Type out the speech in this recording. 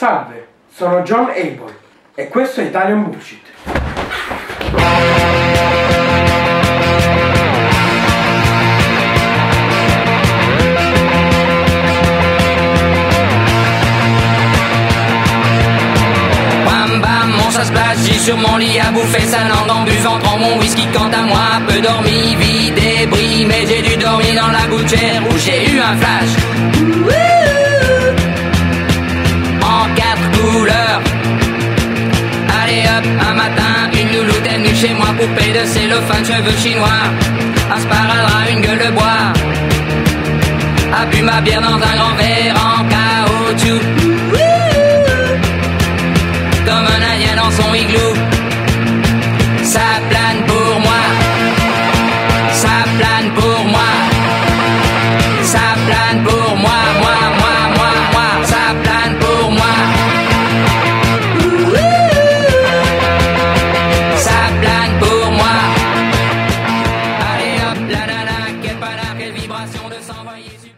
Salve, sono John Abel e questo è Italian Bullshit. Bam bam, mon ça splash, sur mon lit à bouffer sa langue en buvant mon whisky quant à moi, peu dormi, vie débris, mais j'ai dû dormir dans la gouttière où j'ai eu un flash. un matin, une louloute est chez moi, poupée de cellophane, cheveux chinois, un sparadrap, une gueule de bois, a bu ma bière dans un grand verre en caoutchouc, comme un indien dans son igloo, ça plane pour moi, ça plane pour moi, ça plane pour moi. 兄弟上分一起